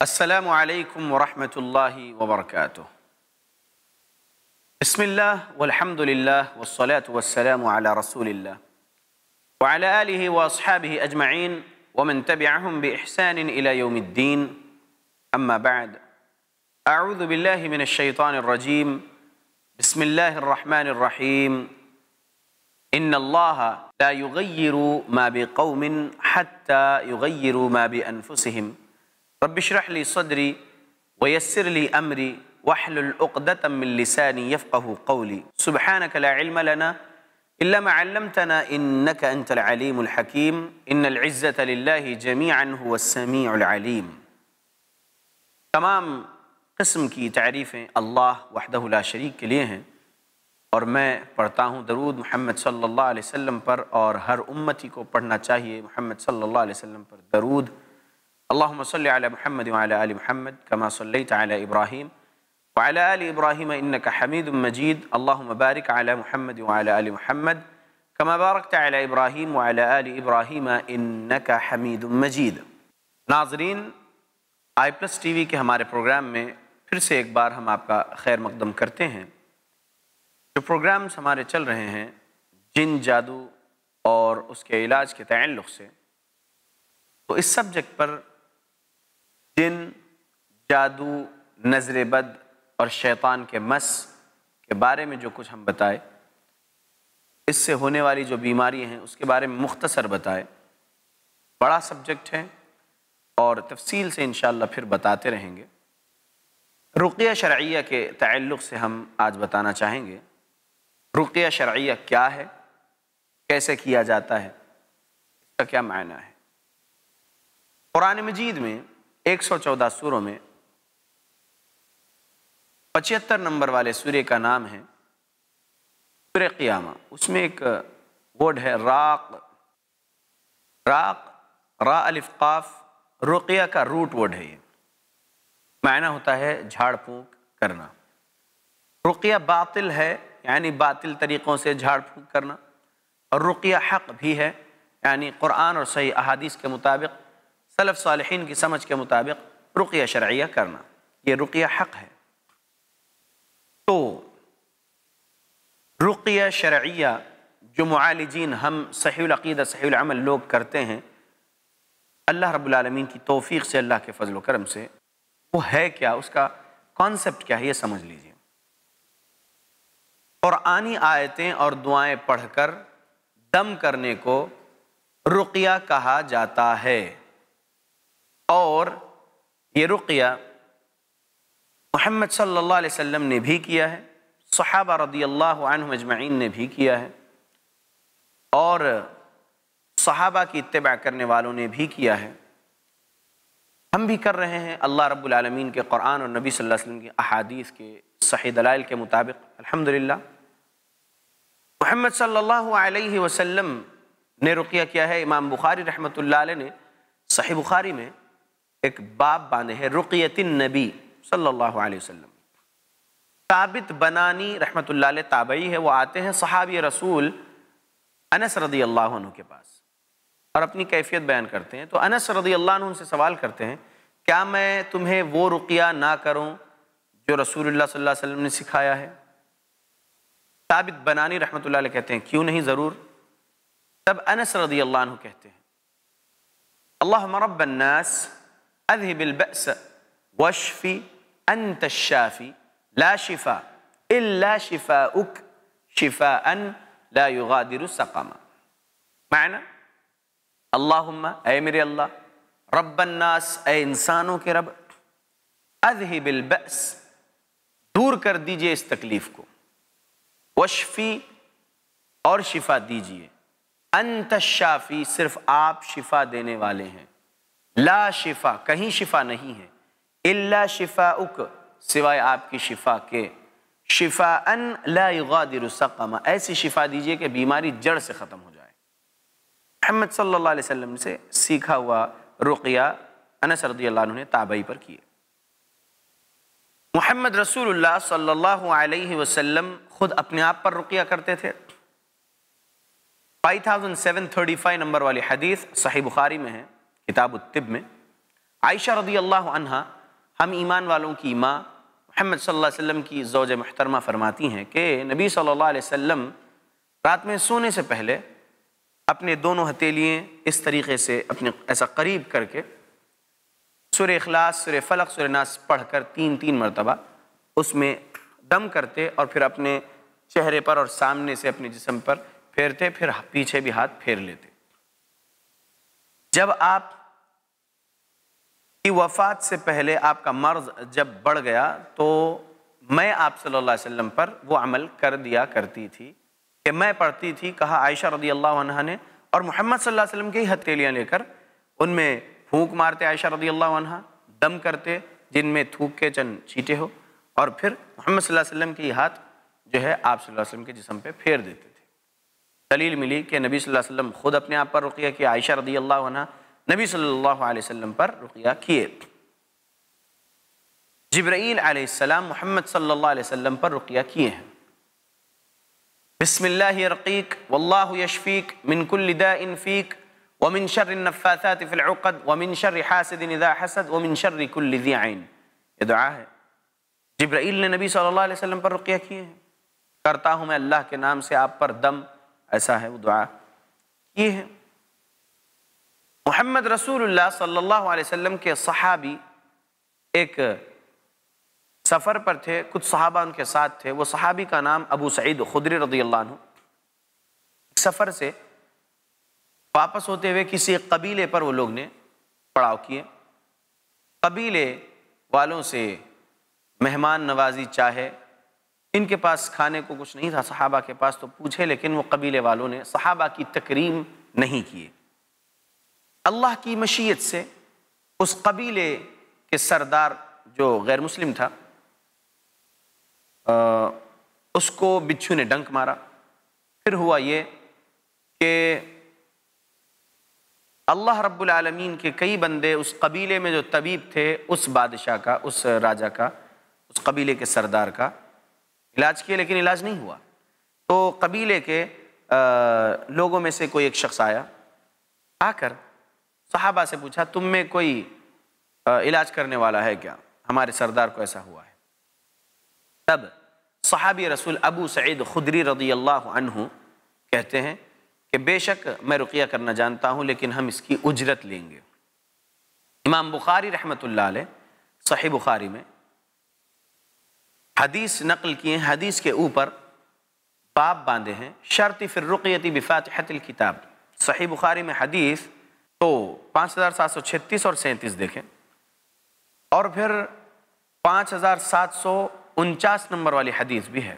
السلام علیکم ورحمۃ اللہ وبرکاتہ بسم اللہ والحمد للہ والصلاة والسلام على رسول اللہ وعلى آلہ واصحابہ اجمعین ومن تبعهم بإحسان إلى يوم الدين. أما بعد أعوذ بالله من الشيطان الرجيم. بسم الله الرحمن الرحيم. إن الله لا يغير ما بقوم حتى يغيروا ما بأنفسهم. رب اشرح لي صدري ويسر لي أمري واحلل عقدة من لساني يفقه قولي. سبحانك لا علم لنا إلا ما علمتنا إنك أنت العليم الحكيم. إن العزة لله جميعا هو السميع العليم. تمام قسم کی تعریفیں اللہ وحدہ لا شریک کے لیے ہیں اور میں پڑھتا ہوں درود محمد صلی اللہ علیہ وسلم پر اور ہر امتی کو پڑھنا چاہیے محمد صلی اللہ علیہ وسلم پر درود اللہم صلی علی محمد وعلی آل محمد کما صلیت علی ابراہیم وعلى آل إبراهيم إنك حميد مجيد. اللهم بارك على محمد وعلى آل محمد كما باركت على إبراهيم وعلى آل إبراهيم إنك حميد مجيد. ناظرین، آئی پلس ٹی وی کے ہمارے پروگرام میں پھر سے ایک بار ہم آپ کا خیر مقدم کرتے ہیں۔ جو پروگرامز ہمارے چل رہے ہیں، جن، جادو اور اس کے علاج کے تعلق سے، تو اس سبجیکٹ پر جن، جادو، نظر بد اور شیطان کے مس کے بارے میں جو کچھ ہم بتائے، اس سے ہونے والی جو بیماری ہیں، اس کے بارے میں مختصر بتائے۔ بڑا سبجیکٹ ہے اور تفصیل سے انشاءاللہ پھر بتاتے رہیں گے۔ رقیہ شرعیہ کے تعلق سے ہم آج بتانا چاہیں گے۔ رقیہ شرعیہ کیا ہے؟ کیسے کیا جاتا ہے؟ اس کا کیا معنی ہے؟ قرآن مجید میں ایک سو چودہ سوروں میں پچہتر نمبر والے سورے کا نام ہے سورہ قیامہ۔ اس میں ایک ورڈ ہے راق۔ راق، را الف قاف، رقیہ کا روٹ ورڈ ہے یہ۔ معنی ہوتا ہے جھاڑ پھونک کرنا۔ رقیہ باطل ہے یعنی باطل طریقوں سے جھاڑ پھونک کرنا۔ اور رقیہ حق بھی ہے یعنی قرآن اور صحیح احادیث کے مطابق صلف صالحین کی سمجھ کے مطابق رقیہ شرعیہ کرنا، یہ رقیہ حق ہے۔ تو رقیہ شرعیہ جو معالجین ہم صحیح العقیدہ، صحیح العمل لوگ کرتے ہیں، اللہ رب العالمین کی توفیق سے، اللہ کے فضل و کرم سے، وہ ہے کیا؟ اس کا کانسیپٹ کیا ہے؟ یہ سمجھ لیجیے۔ قرآنی آیتیں اور دعائیں پڑھ کر دم کرنے کو رقیہ کہا جاتا ہے۔ اور یہ رقیہ محمد صلی اللہ علیہ وسلم نے بھی کیا ہے، صحابہ رضی اللہ عنہ اجمعین نے بھی کیا ہے، اور صحابہ کی اتباع کرنے والوں نے بھی کیا ہے۔ ہم بھی کر رہے ہیں اللہ رب العالمین کے قرآن اور نبی صلی اللہ علیہ وسلم کی احادیث کے صحیح دلائل کے مطابق۔ الحمدللہ۔ محمد صلی اللہ علیہ وسلم نے رقیہ کیا ہے، امام بخاری رحمۃ اللہ علیہ نے، صحیح بخاری میں ایک باب باندھے ہیں رقیت النبی صلی اللہ علیہ وسلم۔ ثابت بنانی رحمۃ اللہ علیہ تابعی ہے، وہ آتے ہیں صحابی رسول انس رضی اللہ عنہ کے پاس۔ اور اپنی کیفیت بیان کرتے ہیں۔ تو انس رضی اللہ عنہ ان سے سوال کرتے ہیں، کیا میں تمہیں وہ رقیہ نہ کروں جو رسول اللہ صلی اللہ علیہ وسلم نے سکھایا ہے؟ ثابت بنانی رحمۃ اللہ علیہ کہتے ہیں، کیوں نہیں ضرور؟ تب انس رضی اللہ عنہ کہتے ہیں، اللہم رب الناس اذهب البأس واشفی انت الشافی لا شفا الا شفاؤک شفاء لا يغادر سقما. معنی اللہم اے میرے اللہ رب الناس اے انسانوں کے رب. اذهب البأس. دور کر دیجیے اس تکلیف کو. وشفی اور شفا دیجیے. انت الشافی صرف آپ شفا دینے والے ہیں. لا شفا، کہیں شفا نہیں ہے۔ الا شفاؤک، سوائے آپ کی شفا کے۔ شفا ان لا یغادر سقما ایسی شفا دیجیے کہ بیماری جڑ سے ختم ہو جائے۔ محمد صلی اللہ علیہ وسلم سے سیکھا ہوا رقیہ انس رضی اللہ عنہ نے تابعی پر کیے۔ محمد رسول اللہ صلی اللہ علیہ وسلم خود اپنے آپ پر رقیہ کرتے تھے۔ 5735 نمبر والی حدیث صحیح بخاری میں ہے۔ کتاب الطب میں، عائشہ رضی اللہ عنہ، ہم ایمان والوں کی ماں محمد صلی اللہ علیہ وسلم کی زوج محترمہ فرماتی ہیں کہ نبی صلی اللہ علیہ وسلم رات میں سونے سے پہلے اپنے دونوں ہتیلیے اس طریقے سے اپنے ایسا قریب کر کے سر اخلاص سر فلق سر ناس پڑھ کر تین تین مرتبہ اس میں دم کرتے اور پھر اپنے چہرے پر اور سامنے سے اپنے جسم پر پھیرتے، پھر پیچھے بھی ہاتھ پھیر لیتے۔ جب آپ کی وفات سے پہلے آپ کا مرض جب بڑھ گیا تو میں آپ صلی اللہ علیہ وسلم پر وہ عمل کر دیا کرتی تھی کہ میں پڑھتی تھی، کہا عائشہ رضی اللہ عنہ نے، اور محمد صلی اللہ علیہ وسلم کی ہتھیلیاں لے کر ان میں پھونک مارتے عائشہ رضی اللہ عنہ، دم کرتے جن میں تھوک کے چند چیٹے ہو، اور پھر محمد صلی اللہ علیہ وسلم کی ہاتھ جو ہے آپ صلی اللہ علیہ وسلم کے جسم پہ پھیر دیتے تھے۔ دلیل ملی کہ نبی صلی اللہ علیہ وسلم خود اپنے آپ پر رقیہ کیا، عائشہ رضی اللہ عنہ نبی صلى الله عليه وسلم پر رقیہ کیے جبرائیل علیہ السلام محمد صلى الله عليه وسلم پر رقیہ کیے بسم الله يرقيك والله يشفيك من كل داء فيك ومن شر النفاثات في العقد ومن شر حاسد اذا حسد ومن شر كل ذي عين دعا ہے جبرائیل نے نبی صلی اللہ وسلم پر رقیہ کیے ہیں کرتا ہوں میں دم ایسا ہے وہ دعا محمد رسول اللہ صلی اللہ علیہ وسلم کے صحابی ایک سفر پر تھے، کچھ صحابہ ان کے ساتھ تھے۔ وہ صحابی کا نام ابو سعید خدری رضی اللہ عنہ۔ سفر سے واپس ہوتے ہوئے کسی قبیلے پر وہ لوگ نے پڑاؤ کیے۔ قبیلے والوں سے مہمان نوازی چاہے۔ ان کے پاس کھانے کو کچھ نہیں تھا، صحابہ کے پاس تو پوچھے، لیکن وہ قبیلے والوں نے صحابہ کی تکریم نہیں کیے اللہ کی مشیت سے اس قبیلے کے سردار جو غیر مسلم تھا اس کو بچھو نے ڈنک مارا۔ پھر ہوا یہ کہ اللہ رب العالمین کے کئی بندے اس قبیلے میں جو طبیب تھے، اس بادشاہ کا، اس راجہ کا، اس قبیلے کے سردار کا علاج کیے لیکن علاج نہیں ہوا۔ تو قبیلے کے لوگوں میں سے کوئی ایک شخص آیا، آ کر صحابہ سے پوچھا، تم میں کوئی علاج کرنے والا ہے کیا؟ ہمارے سردار کو ایسا ہوا ہے۔ تب صحابی رسول ابو سعید خدری رضی اللہ عنہ کہتے ہیں کہ، بے شک میں رقیہ کرنا جانتا ہوں، لیکن ہم اس کی اجرت لیں گے۔ امام بخاری رحمۃ اللہ علیہ، صحیح بخاری میں حدیث نقل کیے ہیں۔ حدیث کے اوپر باب باندھے ہیں، شرط فی الرقیتی بفاتحت الکتاب۔ صحیح بخاری میں حدیث تو پانچ ہزار سات سو چھتیس اور سینتیس دیکھیں اور پھر پانچ ہزار سات سو انچاس نمبر والی حدیث بھی ہے۔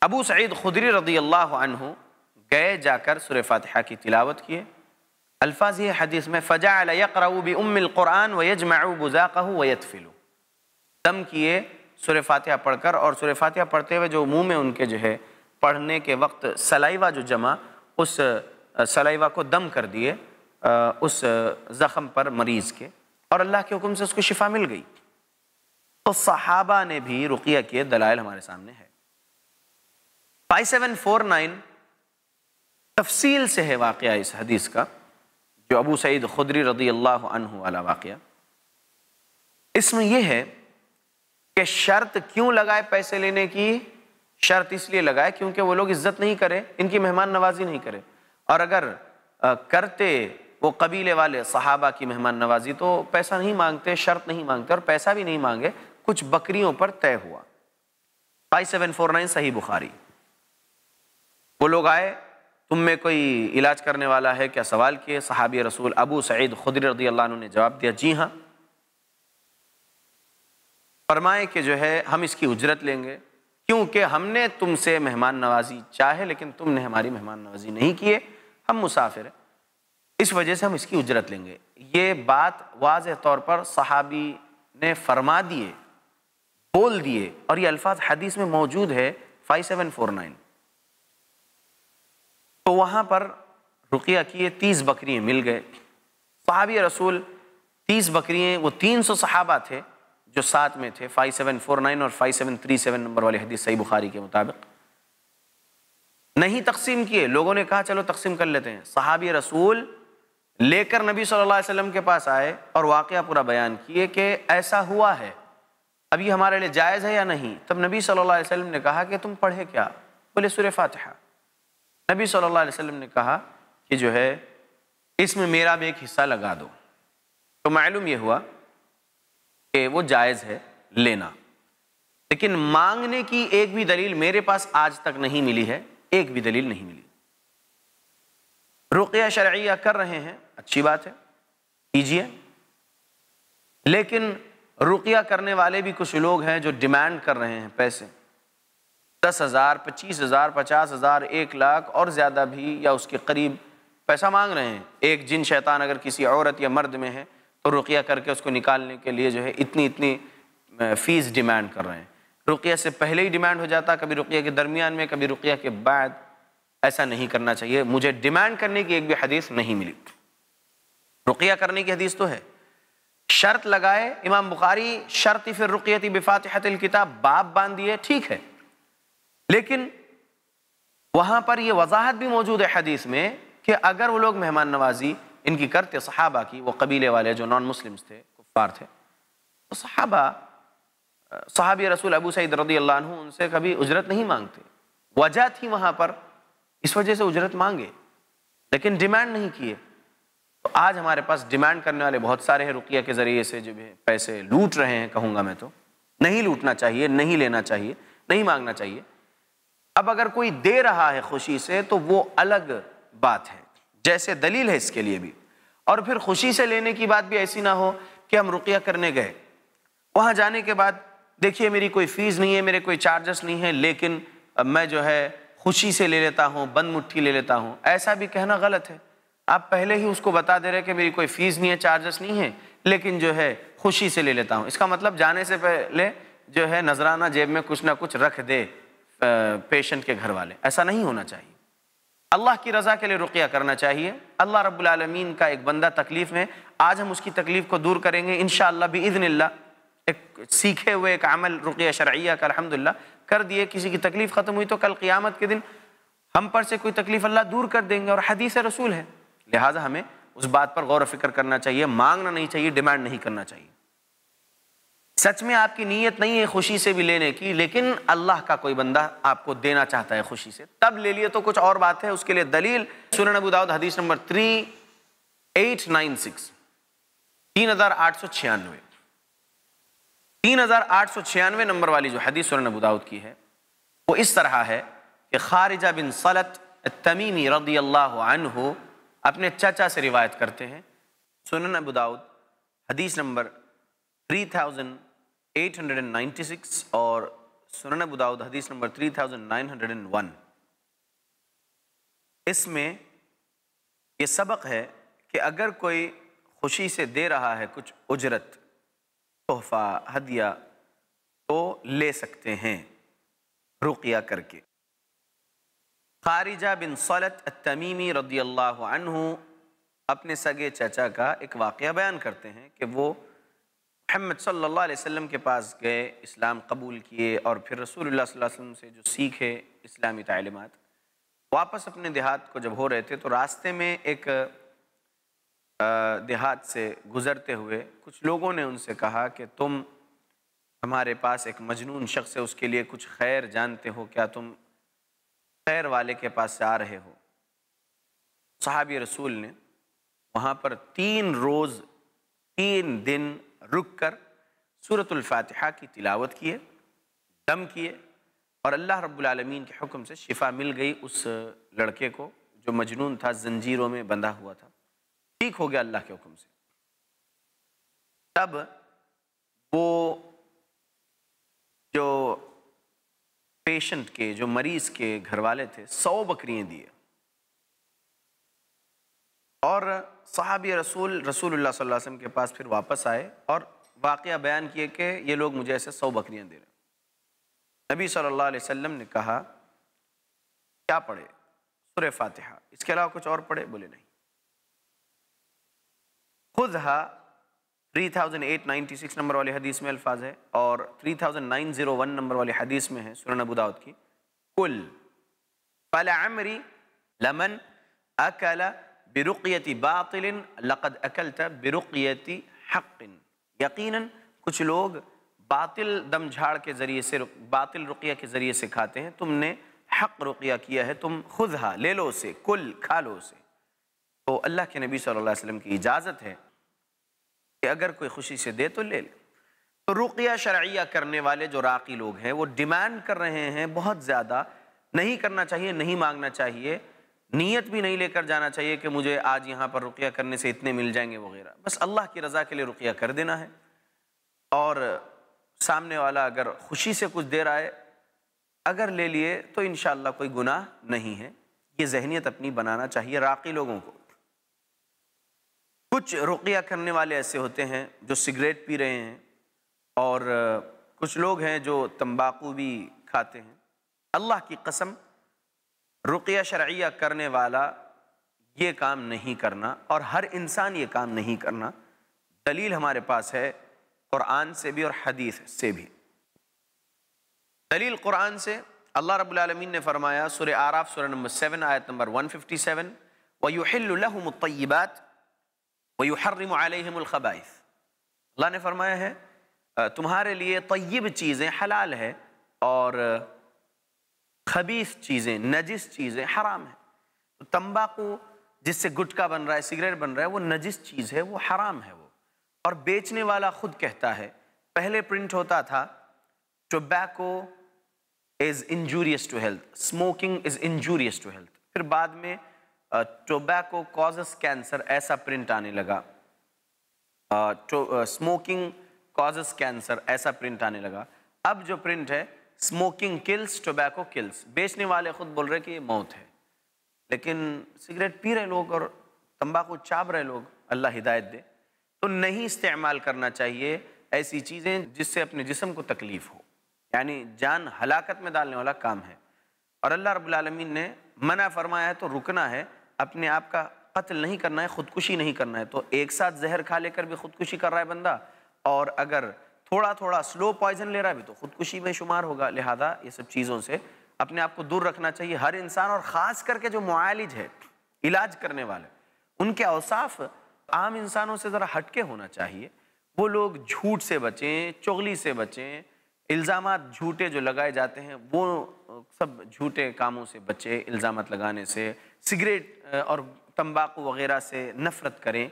ابو سعید خدری رضی اللہ عنہ گئے جا کر سورہ فاتحہ کی تلاوت کیے۔ الفاظ یہ حدیث میں فجعل يقرأ بأم القرآن ويجمع بزاقه ويتفل دم کیے سورہ فاتحہ پڑھ کر اور سورہ فاتحہ پڑھتے ہوئے جو منہ میں ان کے جو ہے پڑھنے کے وقت سلائیوہ جو جمع، اس سلائیوہ کو دم کر دیے اس زخم پر مریض کے، اور اللہ کے حکم سے اس کو شفا مل گئی۔ تو صحابہ نے بھی رقیہ کیے دلائل ہمارے سامنے ہے فائیو سیون فور نائن تفصیل سے ہے واقعہ اس حدیث کا، جو ابو سعید خدری رضی اللہ عنہ والا واقعہ۔ اس میں یہ ہے کہ شرط کیوں لگائے پیسے لینے کی؟ شرط اس لیے لگائے کیونکہ وہ لوگ عزت نہیں کرے ان کی مہمان نوازی نہیں کرے اور اگر کرتے وہ قبیلے والے صحابہ کی مہمان نوازی تو پیسہ نہیں مانگتے، شرط نہیں مانگتے اور پیسہ بھی نہیں مانگے، کچھ بکریوں پر طے ہوا۔ فائیو سیون فور نائن صحیح بخاری۔ وہ لوگ آئے، تم میں کوئی علاج کرنے والا ہے کیا؟ سوال کیے، صحابی رسول ابو سعید خدری رضی اللہ عنہ نے جواب دیا جی ہاں۔ فرمائے کہ جو ہے، ہم اس کی اجرت لیں گے۔ کیونکہ ہم نے تم سے مہمان نوازی چاہے لیکن تم نے ہماری مہمان نوازی نہیں کیے۔ ہم مسافر ہیں۔ اس وجہ سے ہم اس کی اجرت لیں گے۔ یہ بات واضح طور پر صحابی نے فرما دیے، بول دیے، اور یہ الفاظ حدیث میں موجود ہے فائیو سیون فور نائن تو وہاں پر رقیہ کیے، تیس بکریاں مل گئے۔ صحابی رسول، تیس بکریاں، وہ تین سو صحابہ تھے۔ جو ساتھ میں تھے فائیو سیون فور نائن اور five seven three seven number والے حدیث صحیح بخاری کے مطابق۔ نہیں تقسیم کیے، لوگوں نے کہا چلو تقسیم کر لیتے ہیں۔ صحابی رسول لے کر نبی صلی اللہ علیہ وسلم کے پاس آئے اور واقعہ پورا بیان کیے کہ ایسا ہوا ہے۔ اب یہ ہمارے لیے جائز ہے یا نہیں؟ تب نبی صلی اللہ علیہ وسلم نے کہا کہ تم پڑھے کیا؟ بولے سور فاتحہ۔ نبی صلی اللہ علیہ وسلم نے کہا کہ جو ہے، اس میں میرا بھی ایک حصہ لگا دو۔ تو معلوم یہ ہوا کہ وہ جائز ہے لینا۔ لیکن مانگنے کی ایک بھی دلیل میرے پاس آج تک نہیں ملی ہے، ایک بھی دلیل نہیں ملی۔ رقیہ شرعیہ کر رہے ہیں، اچھی بات ہے کیجیے لیکن رقیہ کرنے والے بھی کچھ لوگ ہیں جو ڈیمانڈ کر رہے ہیں پیسے۔ دس ہزار، پچیس ہزار، پچاس ہزار، ایک لاکھ اور زیادہ بھی یا اس کے قریب پیسہ مانگ رہے ہیں۔ ایک جن شیطان اگر کسی عورت یا مرد میں ہے تو رقیہ کر کے اس کو نکالنے کے لیے جو ہے اتنی اتنی فیس ڈیمانڈ کر رہے ہیں۔ رقیہ سے پہلے ہی ڈیمانڈ ہو جاتا، کبھی رقیہ کے درمیان میں، کبھی رقیہ کے بعد۔ ایسا نہیں کرنا چاہیے۔ مجھے ڈیمانڈ کرنے کی ایک بھی حدیث نہیں ملی۔ رقیہ کرنے کی حدیث تو ہے۔ شرط لگائے، امام بخاری شرط پھر رقیتی بفاتحت الکتاب باب باندھ دیے، ٹھیک ہے۔ لیکن وہاں پر یہ وضاحت بھی موجود ہے حدیث میں کہ اگر وہ لوگ مہمان نوازی ان کی کرتے صحابہ کی، وہ قبیلے والے جو نان مسلمز تھے، کفار تھے۔ تو صحابہ، صحابی رسول ابو سعید رضی اللہ عنہ ان سے کبھی اجرت نہیں مانگتے۔ وجہ تھی وہاں پر، اس وجہ سے اجرت مانگے، لیکن ڈیمانڈ نہیں کیے۔ تو آج ہمارے پاس ڈیمانڈ کرنے والے بہت سارے ہیں، رقیہ کے ذریعے سے جو پیسے لوٹ رہے ہیں، کہوں گا میں تو۔ نہیں لوٹنا چاہیے، نہیں لینا چاہیے، نہیں مانگنا چاہیے۔ اب اگر کوئی دے رہا ہے خوشی سے، تو وہ الگ بات ہے۔ جیسے دلیل ہے اس کے لیے بھی۔ اور پھر خوشی سے لینے کی بات بھی ایسی نہ ہو کہ ہم رقیہ کرنے گئے۔ وہاں جانے کے بعد دیکھیے میری کوئی فیس نہیں ہے، میرے کوئی چارجز نہیں ہے لیکن میں جو ہے خوشی سے لے لیتا ہوں، بند مٹھی لے لیتا ہوں۔ ایسا بھی کہنا غلط ہے۔ آپ پہلے ہی اس کو بتا دے رہے کہ میری کوئی فیس نہیں ہے چارجز نہیں ہے لیکن جو ہے خوشی سے لے لیتا ہوں۔ اس کا مطلب جانے سے پہلے جو ہے نذرانہ جیب میں کچھ نہ کچھ رکھ دے پیشنٹ کے گھر والے۔ ایسا نہیں ہونا چاہیے۔ اللہ کی رضا کے لیے رقیہ کرنا چاہیے۔ اللہ رب العالمین کا ایک بندہ تکلیف میں، آج ہم اس کی تکلیف کو دور کریں گے۔ انشاءاللہ بھی اذن اللہ ایک سیکھے ہوئے ایک عمل رقیہ شرعیہ کا الحمدللہ کر دیے۔ کسی کی تکلیف ختم ہوئی تو کل قیامت کے دن ہم پر سے کوئی تکلیف اللہ دور کر دیں گے اور حدیث رسول ہے۔ لہٰذا ہمیں اس بات پر غور و فکر کرنا چاہیے، مانگنا نہیں چاہیے، ڈیمانڈ نہیں کرنا چاہیے۔ سچ میں آپ کی نیت نہیں ہے خوشی سے بھی لینے کی، لیکن اللہ کا کوئی بندہ آپ کو دینا چاہتا ہے خوشی سے۔ تب لے لیے تو کچھ اور بات ہے، اس کے لیے دلیل۔ سنن ابو داود حدیث number three, eight nine six. تین ہزار آٹھ سو چھیانوے۔ تین ہزار آٹھ سو چھیانوے نمبر والی جو حدیث سنن ابو داود کی ہے، وہ اس طرح ہے کہ خارجہ بن صلت التمیمی رضی اللہ عنہ اپنے چچا سے روایت کرتے ہیں۔ سنن ابو داود حدیث number three thousand eight hundred and ninety six اور سنن ابو داود حدیث number three thousand nine hundred and one اس میں یہ سبق ہے کہ اگر کوئی خوشی سے دے رہا ہے کچھ اجرت، تحفہ، ہدیہ، تو لے سکتے ہیں رقیہ کر کے۔ خارجہ بن صلت التمیمی رضی اللہ عنہ اپنے سگے چچا کا ایک واقعہ بیان کرتے ہیں کہ وہ محمد صلی اللہ علیہ وسلم کے پاس گئے، اسلام قبول کیے اور پھر رسول اللہ صلی اللہ علیہ وسلم سے جو سیکھے اسلامی تعلیمات، واپس اپنے دیہات کو جب ہو رہے تھے تو راستے میں ایک دیہات سے گزرتے ہوئے کچھ لوگوں نے ان سے کہا کہ تم ہمارے پاس ایک مجنون شخص ہے، اس کے لیے کچھ خیر جانتے ہو، کیا تم خیر والے کے پاس سے آ رہے ہو؟ صحابی رسول نے وہاں پر تین روز، تین دن رک کر صورت الفاتحہ کی تلاوت کیے، دم کیے اور اللہ رب العالمین کے حکم سے شفا مل گئی اس لڑکے کو جو مجنون تھا، زنجیروں میں بندھا ہوا تھا۔ ٹھیک ہو گیا اللہ کے حکم سے۔ تب وہ جو پیشنٹ کے، جو مریض کے گھر والے تھے، سو بکریاں دیے۔ اور صحابی رسول رسول اللہ صلی اللہ علیہ وسلم کے پاس پھر واپس آئے اور واقعہ بیان کیے کہ یہ لوگ مجھے ایسے سو بکریاں دے رہے ہیں۔ نبی صلی اللہ علیہ وسلم نے کہا، کیا پڑھے؟ سورہ فاتحہ۔ اس کے علاوہ کچھ اور پڑھے؟ بولے، نہیں۔ خودھا 3896 نمبر والی حدیث میں الفاظ ہے اور 3901 نمبر والی حدیث میں ہے سنن ابو داؤد کی۔ کل فلعمری لمن اکل برقیت باطل لقد اکلت برقیت حق۔ یقیناً کچھ لوگ باطل دم جھاڑ کے ذریعے سے، باطل رقیہ کے ذریعے سے کھاتے ہیں۔ تم نے حق رقیہ کیا ہے، تم خود ہا لے لو اسے، کل کھا لو اسے۔ تو اللہ کے نبی صلی اللہ علیہ وسلم کی اجازت ہے کہ اگر کوئی خوشی سے دے تو لے لے۔ تو رقیہ شرعیہ کرنے والے جو راقی لوگ ہیں، وہ ڈیمانڈ کر رہے ہیں، بہت زیادہ نہیں کرنا چاہیے، نہیں مانگنا چاہیے۔ نیت بھی نہیں لے کر جانا چاہیے کہ مجھے آج یہاں پر رقیہ کرنے سے اتنے مل جائیں گے وغیرہ۔ بس اللہ کی رضا کے لیے رقیہ کر دینا ہے۔ اور سامنے والا اگر خوشی سے کچھ دے رہا ہے، اگر لے لیے تو انشاءاللہ کوئی گناہ نہیں ہے۔ یہ ذہنیت اپنی بنانا چاہیے راقی لوگوں کو۔ کچھ رقیہ کرنے والے ایسے ہوتے ہیں جو سگریٹ پی رہے ہیں۔ اور کچھ لوگ ہیں جو تمباکو بھی کھاتے ہیں۔ اللہ کی قسم رقیہ شرعیہ کرنے والا یہ کام نہیں کرنا اور ہر انسان یہ کام نہیں کرنا دلیل ہمارے پاس ہے قرآن سے بھی اور حدیث سے بھی۔ دلیل قرآن سے اللہ رب العالمین نے فرمایا، سورہ آراف، سورہ نمبر سیون، آیت نمبر ون ففٹی سیون وَيُحِلُّ لَهُمُ الطَّيِّبَاتِ وَيُحَرِّمُ عَلَيْهِمُ الْخَبَائِثِ۔ اللہ نے فرمایا ہے تمہارے لیے طیب چیزیں حلال ہے اور خبیث چیزیں، نجس چیزیں، حرام ہیں۔ تمباکو جس سے گٹکا بن رہا ہے، سگریٹ بن رہا ہے، وہ نجس چیز ہے، وہ حرام ہے وہ۔ اور بیچنے والا خود کہتا ہے، پہلے پرنٹ ہوتا تھا tobacco is injurious to health smoking is injurious to health پھر بعد میں ٹوبیکو کازس کینسر ایسا پرنٹ آنے لگا۔ اسموکنگ کازس کینسر ایسا پرنٹ آنے لگا۔ اب جو پرنٹ ہے اسموکنگ کلس ٹوبیکو کلس بیچنے والے خود بول رہے کہ یہ موت ہے۔ لیکن سگریٹ پی رہے لوگ اور تمباکو چاپ رہے لوگ، اللہ ہدایت دے۔ تو نہیں استعمال کرنا چاہیے ایسی چیزیں جس سے اپنے جسم کو تکلیف ہو۔ یعنی جان ہلاکت میں ڈالنے والا کام ہے۔ اور اللہ رب العالمین نے منع فرمایا ہے تو رکنا ہے۔ اپنے آپ کا قتل نہیں کرنا ہے، خودکشی نہیں کرنا ہے۔ تو ایک ساتھ زہر کھا لے کر بھی خودکشی کر رہا ہے بندہ۔ اور اگر تھوڑا تھوڑا سلو پوائزن لے رہا ہے بھی تو خودکشی میں شمار ہوگا۔ لہذا یہ سب چیزوں سے اپنے آپ کو دور رکھنا چاہیے۔ ہر انسان اور خاص کر کے جو معالج ہے، علاج کرنے والے، ان کے اوصاف عام انسانوں سے ذرا ہٹ کے ہونا چاہیے۔ وہ لوگ جھوٹ سے بچیں، چغلی سے بچیں، الزامات جھوٹے جو لگائے جاتے ہیں، وہ سب جھوٹے کاموں سے بچے الزامات لگانے سے، سگریٹ اور تمباکو وغیرہ سے نفرت کریں۔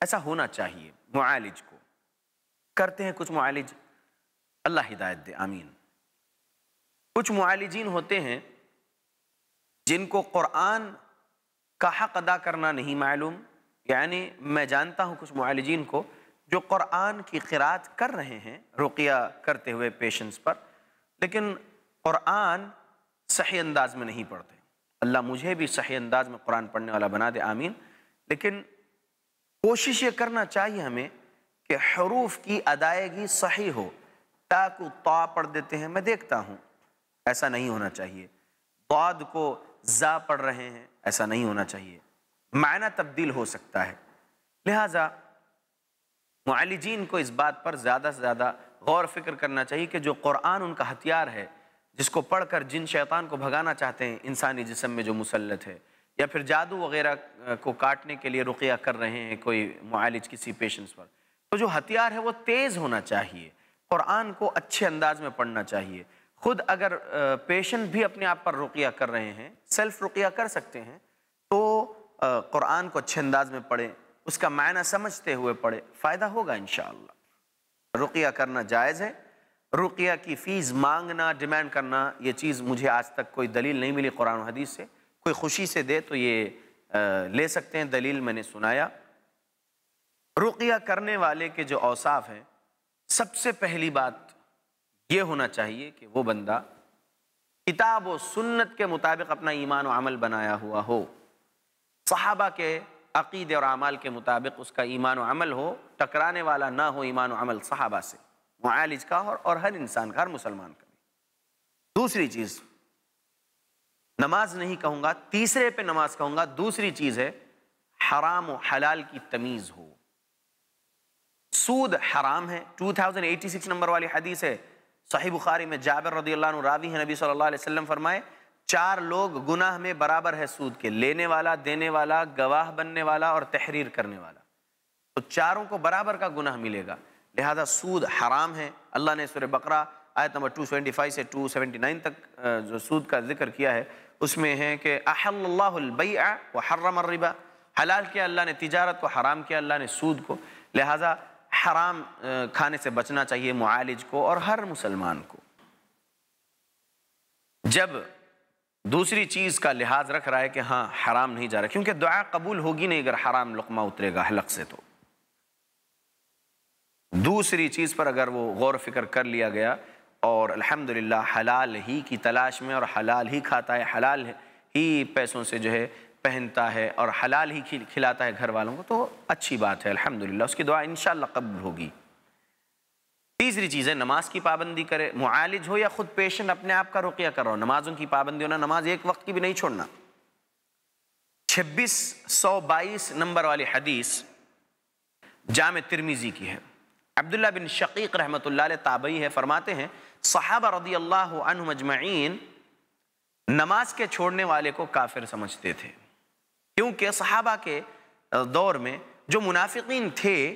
ایسا ہونا چاہیے، معالج کو۔ کرتے ہیں، کچھ معالج اللہ ہدایت دے، آمین۔ کچھ معالجین ہوتے ہیں جن کو قرآن کا حق ادا کرنا نہیں معلوم۔ یعنی میں جانتا ہوں کچھ معالجین کو جو قرآن کی قرآت کر رہے ہیں، رقیہ کرتے ہوئے پیشنس پر، لیکن قرآن صحیح انداز میں نہیں پڑھتے۔ اللہ مجھے بھی صحیح انداز میں قرآن پڑھنے والا بنا دے، آمین۔ لیکن کوشش یہ کرنا چاہیے ہمیں کہ حروف کی ادائیگی صحیح ہو، تاکہ تا پڑھ دیتے ہیں، میں دیکھتا ہوں۔ ایسا نہیں ہونا چاہیے۔ بعد کو زا پڑھ رہے ہیں، ایسا نہیں ہونا چاہیے۔ معنی تبدیل ہو سکتا ہے۔ لہٰذا معالجین کو اس بات پر زیادہ سے زیادہ غور فکر کرنا چاہیے کہ جو قرآن ان کا ہتھیار ہے، جس کو پڑھ کر جن شیطان کو بھگانا چاہتے ہیں، انسانی جسم میں جو مسلط ہے، یا پھر جادو وغیرہ کو کاٹنے کے لیے رقیہ کر رہے ہیں کوئی معالج کسی پیشنس پر۔ تو جو ہتھیار ہے وہ تیز ہونا چاہیے، قرآن کو اچھے انداز میں پڑھنا چاہیے۔ خود اگر پیشنٹ بھی اپنے آپ پر رقیہ کر رہے ہیں، سیلف رقیہ کر سکتے ہیں، تو قرآن کو اچھے انداز میں پڑھیں، اس کا معنی سمجھتے ہوئے پڑھے فائدہ ہوگا انشاءاللہ۔ رقیہ کرنا جائز ہے۔ رقیہ کی فیس مانگنا، ڈیمانڈ کرنا، یہ چیز مجھے آج تک کوئی دلیل نہیں ملی قرآن و حدیث سے۔ کوئی خوشی سے دے تو یہ لے سکتے ہیں، دلیل میں نے سنایا۔ رقیہ کرنے والے کے جو اوصاف ہیں، سب سے پہلی بات یہ ہونا چاہیے کہ وہ بندہ کتاب و سنت کے مطابق اپنا ایمان و عمل بنایا ہوا ہو۔ صحابہ کے عقید اور اعمال کے مطابق اس کا ایمان و عمل ہو، ٹکرانے والا نہ ہو ایمان و عمل صحابہ سے۔ معالج کا اور ہر انسان کا، ہر مسلمان کا۔ دوسری چیز، نماز نہیں کہوں گا، تیسرے پہ نماز کہوں گا، دوسری چیز ہے، حرام و حلال کی تمیز ہو۔ سود حرام ہے۔ 2086 نمبر والی حدیث ہے۔ صحیح بخاری میں جابر رضی اللہ عنہ راوی ہے نبی صلی اللہ علیہ وسلم فرمائے، چار لوگ گناہ میں برابر ہے سود کے۔ لینے والا، دینے والا، گواہ بننے والا اور تحریر کرنے والا۔ تو چاروں کو برابر کا گناہ ملے گا۔ لہذا سود حرام ہے۔ اللہ نے سورہ بقرہ آیت نمبر 275 سے 279 تک جو سود کا ذکر کیا ہے، اس میں ہے کہ احل اللہ البیع وحرم الربا۔ حلال کیا، اللہ نے تجارت کو، حرام کیا، اللہ نے سود کو۔ لہذا حرام کھانے سے بچنا چاہیے معالج کو اور ہر مسلمان کو۔ جب دوسری چیز کا لحاظ رکھ رہا ہے کہ ہاں حرام نہیں جا رہا، کیونکہ دعا قبول ہوگی نہیں اگر حرام لقمہ اترے گا حلق سے تو۔ دوسری چیز پر اگر وہ غور فکر کر لیا گیا اور الحمدللہ حلال ہی کی تلاش میں اور حلال ہی کھاتا ہے، حلال ہی پیسوں سے جو ہے پہنتا ہے اور حلال ہی کھلاتا ہے گھر والوں کو، تو اچھی بات ہے، الحمدللہ، اس کی دعا انشاءاللہ قبول ہوگی۔ تیسری چیز ہے، نماز کی پابندی کرے، معالج ہو یا خود پیشنٹ اپنے آپ کا رقیہ کر رہا ہو نمازوں کی پابندی ہونا، نماز ایک وقت کی بھی نہیں چھوڑنا۔ چھبیس سو بائیس نمبر والی حدیث جامع ترمیزی کی ہے۔ عبداللہ بن شقیق رحمت اللہ علیہ تابعی ہے، فرماتے ہیں، صحابہ رضی اللہ عنہ مجمعین نماز کے چھوڑنے والے کو کافر سمجھتے تھے۔ کیونکہ صحابہ کے دور میں جو منافقین تھے،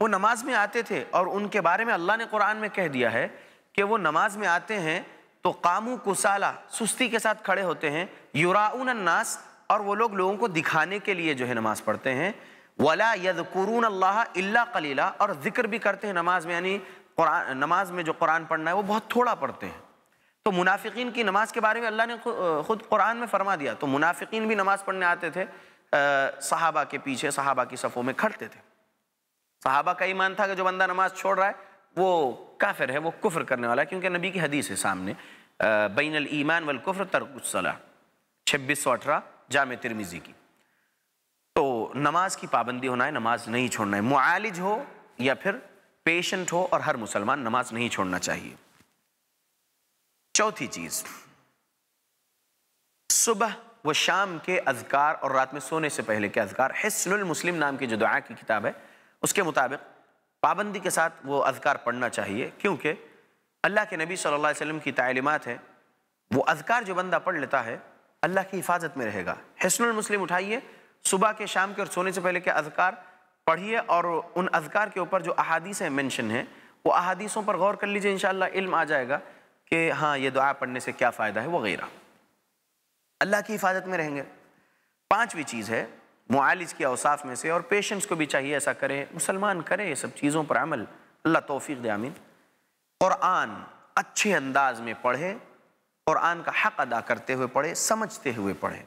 وہ نماز میں آتے تھے اور ان کے بارے میں اللہ نے قرآن میں کہہ دیا ہے کہ وہ نماز میں آتے ہیں تو قامو کسالہ سستی کے ساتھ کھڑے ہوتے ہیں، یوراؤن الناس اور وہ لوگ لوگوں کو دکھانے کے لیے جو ہے نماز پڑھتے ہیں۔ ولا يذكرون اللہ اللہ قلیلہ اور ذکر بھی کرتے ہیں نماز میں یعنی قرآن، نماز میں جو قرآن پڑھنا ہے وہ بہت تھوڑا پڑھتے ہیں۔ تو منافقین کی نماز کے بارے میں اللہ نے خود قرآن میں فرما دیا۔ تو منافقین بھی نماز پڑھنے آتے تھے۔ صحابہ کے پیچھے، صحابہ کی صفوں میں کھڑتے تھے۔ صحابہ کا ایمان تھا کہ جو بندہ نماز چھوڑ رہا ہے، وہ کافر ہے، وہ کفر کرنے والا ہے۔ کیونکہ نبی کی حدیث ہے سامنے۔ بین الایمان والکفر ترک الصلاح چھبیس سو اٹھارہ، جامع ترمیزی کی۔ تو نماز کی پابندی ہونا ہے، نماز نہیں چھوڑنا ہے۔ معالج ہو یا پھر پیشنٹ ہو اور ہر مسلمان نماز نہیں چھوڑنا چاہیے۔ چوتھی چیز، صبح و شام کے اذکار اور رات میں سونے سے پہلے کے اذکار حسن المسلم نام کی جو دعا کی کتاب ہے، اس کے مطابق پابندی کے ساتھ وہ اذکار پڑھنا چاہیے، کیونکہ اللہ کے نبی صلی اللہ علیہ وسلم کی تعلیمات ہیں، وہ اذکار جو بندہ پڑھ لیتا ہے، اللہ کی حفاظت میں رہے گا۔ حسن المسلم اٹھائیے، صبح کے شام کے اور سونے سے پہلے کے اذکار پڑھیے اور ان اذکار کے اوپر جو احادیث ہیں مینشن ہیں، وہ احادیثوں پر غور کر لیجیے، انشاءاللہ علم آ جائے گا۔ کہ ہاں یہ دعا پڑھنے سے کیا فائدہ ہے؟ وغیرہ اللہ کی حفاظت میں رہیں گے۔ پانچویں چیز ہے، معالج کی اوصاف میں سے اور پیشنٹس کو بھی چاہیے ایسا کرے مسلمان کرے یہ سب چیزوں پر عمل۔ اللہ توفیق دے، آمین۔ قرآن اچھے انداز میں پڑھے، قرآن کا حق ادا کرتے ہوئے پڑھے، سمجھتے ہوئے پڑھے۔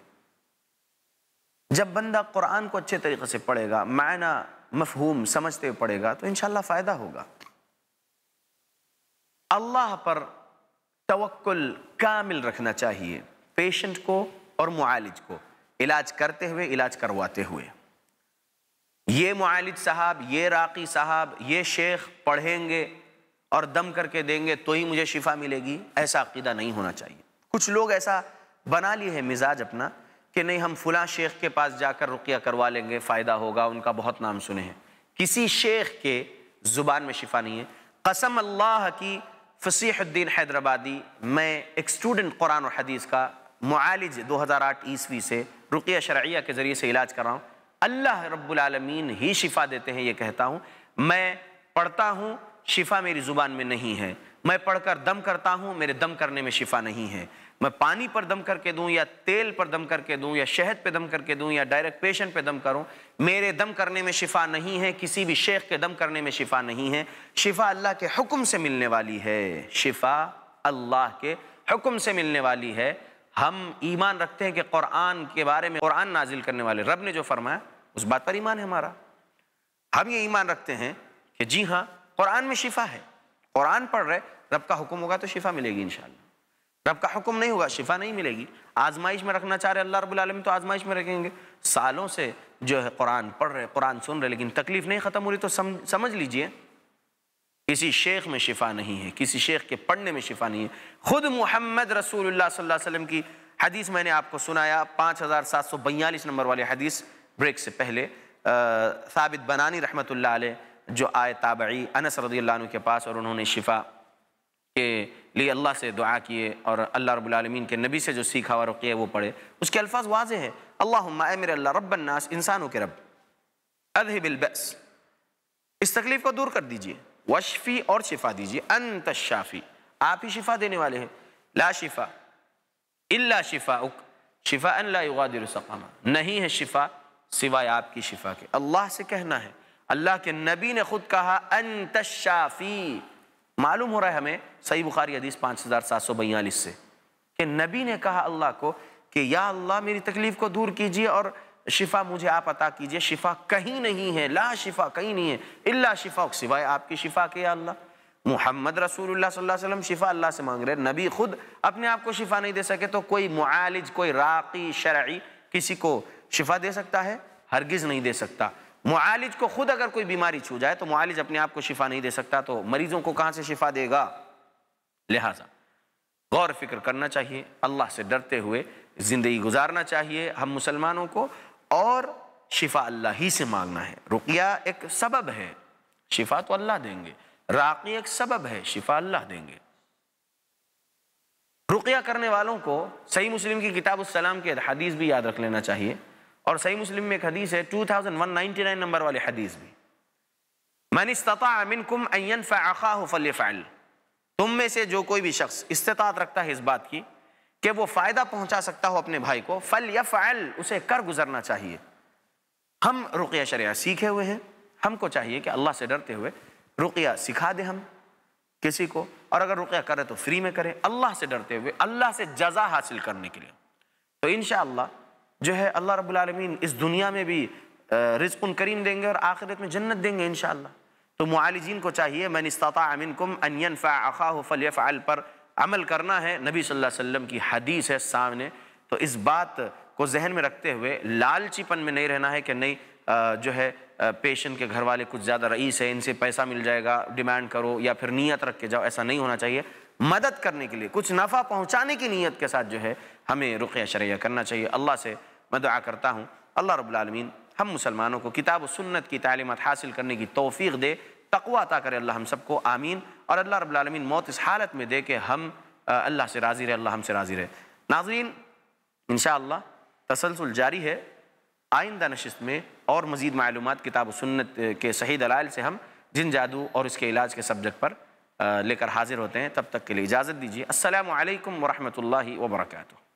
جب بندہ قرآن کو اچھے طریقے سے پڑھے گا، معنی، مفہوم سمجھتے ہوئے پڑھے گا، تو انشاءاللہ فائدہ ہوگا۔ اللہ پر توکل کامل رکھنا چاہیے، پیشنٹ کو اور معالج کو، علاج کرتے ہوئے، علاج کرواتے ہوئے۔ یہ معالج صاحب، یہ راقی صاحب، یہ شیخ پڑھیں گے اور دم کر کے دیں گے، تو ہی مجھے شفا ملے گی، ایسا عقیدہ نہیں ہونا چاہیے۔ کچھ لوگ ایسا بنا لیے ہیں مزاج اپنا کہ نہیں، ہم فلاں شیخ کے پاس جا کر رقیہ کروا لیں گے، فائدہ ہوگا، ان کا بہت نام سنے ہیں۔ کسی شیخ کے زبان میں شفا نہیں ہے۔ قسم اللہ کی فصیح الدین حیدرآبادی میں ایک اسٹوڈنٹ قرآن و حدیث کا معالج دو ہزار آٹھ عیسوی سے رقیہ شرعیہ کے ذریعے سے علاج کر رہا ہوں۔ اللہ رب العالمین ہی شفا دیتے ہیں یہ کہتا ہوں۔ میں پڑھتا ہوں، شفا میری زبان میں نہیں ہے۔ میں پڑھ کر دم کرتا ہوں، میرے دم کرنے میں شفا نہیں ہے۔ میں پانی پر دم کر کے دوں یا تیل پر دم کر کے دوں یا شہد پہ دم کر کے دوں یا ڈائریکٹ پیشنٹ پہ دم کروں، میرے دم کرنے میں شفا نہیں ہے، کسی بھی شیخ کے دم کرنے میں شفا نہیں ہے۔ شفا اللہ کے حکم سے ملنے والی ہے۔ شفا اللہ کے حکم سے ملنے والی ہے۔ ہم ایمان رکھتے ہیں کہ قرآن کے بارے میں قرآن نازل کرنے والے۔ رب نے جو فرمایا، اس بات پر ایمان ہے ہمارا۔ ہم یہ ایمان رکھتے ہیں کہ جی ہاں قرآن میں شفا ہے۔ قرآن پڑھ رہے، رب کا حکم ہوگا تو شفا ملے گی انشاءاللہ۔ رب کا حکم نہیں ہوگا، شفا نہیں ملے گی۔ آزمائش میں رکھنا چاہ رہے اللہ رب العالمین، تو آزمائش میں رکھیں گے۔ سالوں سے جو ہے قرآن پڑھ رہے، قرآن سن رہے، لیکن تکلیف نہیں ختم ہو رہی، تو سمجھ لیجیے، کسی شیخ میں شفا نہیں ہے، کسی شیخ کے پڑھنے میں شفا نہیں ہے۔ خود محمد رسول اللہ صلی اللہ علیہ وسلم کی حدیث میں نے آپ کو سنایا، پانچ ہزار سات سو بیالیس نمبر والے حدیث بریک سے پہلے ثابت بنانی رحمت اللہ علیہ، جو آئے تابعی انس رضی اللہ عنہ کے پاس اور انہوں نے شفا کے لیے اللہ سے دعا کیے اور اللہ رب العالمین کے نبی سے جو سیکھا ہوا رقیہ وہ پڑھے۔ اس کے الفاظ واضح ہیں۔ اللہم اے میرے اللہ رب الناس، انسانوں کے رب۔ اذہب البأس۔ اس تکلیف کو دور کر دیجیے۔ وشفی اور شفا دیجیے۔ انت الشافی۔ آپ ہی شفا دینے والے ہیں۔ لا شفا۔ الا شفاؤک۔ شفاء لا یغادر سقاما۔ نہیں ہے شفا سوائے آپ کی شفا کے۔ اللہ سے کہنا ہے۔ اللہ کے نبی نے خود کہا، انت الشافی۔ معلوم ہو رہا ہے ہمیں صحیح بخاری حدیث پانچ ہزار سات سو بیالیس سے کہ نبی نے کہا اللہ کو کہ یا اللہ میری تکلیف کو دور کیجیے اور شفا مجھے آپ عطا کیجیے، شفا کہیں نہیں ہے، لا شفا کہیں نہیں ہے، الا شفا سوائے آپ کی شفا کے یا اللہ۔ محمد رسول اللہ صلی اللہ علیہ وسلم شفا اللہ سے مانگ رہے نبی خود اپنے آپ کو شفا نہیں دے سکے تو کوئی معالج، کوئی راقی، شرعی کسی کو شفا دے سکتا ہے؟ ہرگز نہیں دے سکتا۔ معالج کو خود اگر کوئی بیماری چھو جائے تو معالج اپنے آپ کو شفا نہیں دے سکتا، تو مریضوں کو کہاں سے شفا دے گا؟ لہٰذا غور فکر کرنا چاہیے، اللہ سے ڈرتے ہوئے زندگی گزارنا چاہیے ہم مسلمانوں کو، اور شفا اللہ ہی سے مانگنا ہے۔ رقیہ ایک سبب ہے، شفا تو اللہ دیں گے۔ راقی ایک سبب ہے، شفا اللہ دیں گے۔ رقیہ کرنے والوں کو صحیح مسلم کی کتاب السلام کے حدیث بھی یاد رکھ لینا چاہیے۔ اور صحیح مسلم میں ایک حدیث ہے 2199 نمبر والے حدیث بھی۔ من استطاع منکم ان ينفع اخاه فليفعل۔ تم میں سے جو کوئی بھی شخص استطاعت رکھتا ہے اس بات کی کہ وہ فائدہ پہنچا سکتا ہو اپنے بھائی کو فلیفعل اسے کر گزرنا چاہیے۔ ہم رقیہ شریعہ سیکھے ہوئے ہیں۔ ہم کو چاہیے کہ اللہ سے ڈرتے ہوئے رقیہ سکھا دے ہم کسی کو۔ اور اگر رقیہ کرے تو فری میں کرے اللہ سے ڈرتے ہوئے، اللہ سے جزا حاصل کرنے کے لیے۔ تو انشاءاللہ جو ہے اللہ رب العالمین اس دنیا میں بھی رزق کریم دیں گے اور آخرت میں جنت دیں گے انشاءاللہ۔ تو معالجین کو چاہیے، من استطاع منکم ان ينفع اخاہ فلیفعل پر عمل کرنا ہے۔ نبی صلی اللہ علیہ وسلم کی حدیث ہے سامنے۔ تو اس بات کو ذہن میں رکھتے ہوئے لالچی پن میں نہیں رہنا ہے کہ نہیں جو ہے پیشنٹ کے گھر والے کچھ زیادہ رئیس ہے ان سے پیسہ مل جائے گا، ڈیمانڈ کرو یا پھر نیت رکھ کے جاؤ، ایسا نہیں ہونا چاہیے۔ مدد کرنے کے لیے، کچھ نفع پہنچانے کی نیت کے ساتھ جو ہے ہمیں رقیہ شرعیہ کرنا چاہیے۔ اللہ سے میں دعا کرتا ہوں۔ اللہ رب العالمین ہم مسلمانوں کو کتاب و سنت کی تعلیمات حاصل کرنے کی توفیق دے، تقوی عطا کرے اللہ ہم سب کو۔ آمین۔ اور اللہ رب العالمین موت اس حالت میں دے کہ ہم اللہ سے راضی رہے، اللہ ہم سے راضی رہے۔ ناظرین، انشاءاللہ تسلسل جاری ہے۔ آئندہ نشست میں اور مزید معلومات کتاب و سنت کے صحیح دلائل سے ہم جن جادو اور اس کے علاج کے سبجیکٹ پر لے کر حاضر ہوتے ہیں، تب تک کے لیے اجازت دیجیے۔ السلام علیکم ورحمۃ اللہ وبرکاتہ۔